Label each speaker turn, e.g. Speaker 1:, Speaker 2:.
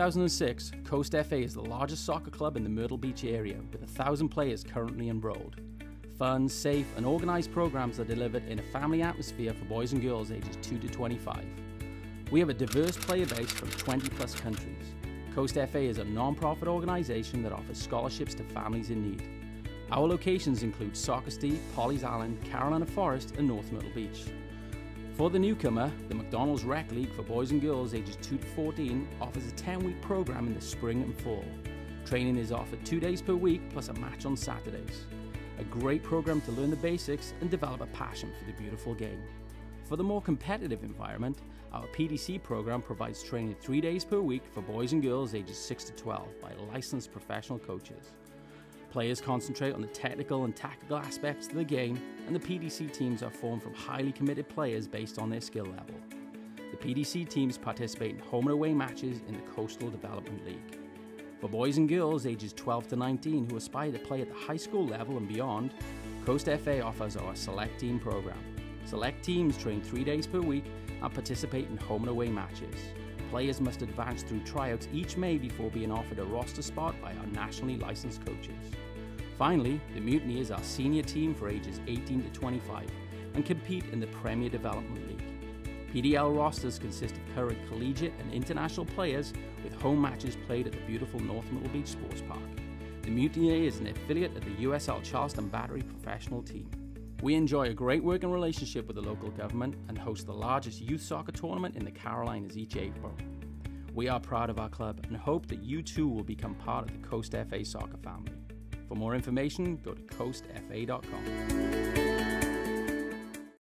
Speaker 1: 2006, Coast FA is the largest soccer club in the Myrtle Beach area with thousand players currently enrolled. Fun, safe, and organized programs are delivered in a family atmosphere for boys and girls ages 2 to 25. We have a diverse player base from 20 plus countries. Coast FA is a non-profit organization that offers scholarships to families in need. Our locations include Socastee, Pawleys Island, Carolina Forest, and North Myrtle Beach. For the newcomer, the McDonald's Rec League for boys and girls ages 2 to 14 offers a 10 week program in the spring and fall. Training is offered two days per week plus a match on Saturdays. A great program to learn the basics and develop a passion for the beautiful game. For the more competitive environment, our PDC program provides training three days per week for boys and girls ages 6 to 12 by licensed professional coaches. Players concentrate on the technical and tactical aspects of the game, and the PDC teams are formed from highly committed players based on their skill level. The PDC teams participate in home and away matches in the Coastal Development League. For boys and girls ages 12 to 19 who aspire to play at the high school level and beyond, Coast FA offers our Select Team program. Select teams train three days per week and participate in home and away matches. Players must advance through tryouts each May before being offered a roster spot by our nationally licensed coaches. Finally, the Mutiny is our senior team for ages 18 to 25 and compete in the Premier Development League. PDL rosters consist of current collegiate and international players with home matches played at the beautiful North Myrtle Beach Sports Park. The Mutiny is an affiliate of the USL Charleston Battery professional team. We enjoy a great working relationship with the local government and host the largest youth soccer tournament in the Carolinas each April. We are proud of our club and hope that you too will become part of the Coast FA soccer family. For more information, go to coastfa.com.